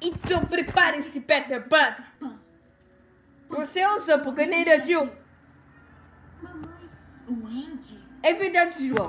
Então prepare-se, Peter Pan. Você usa porque nem de um... Mamãe, o Andy. É verdade, João.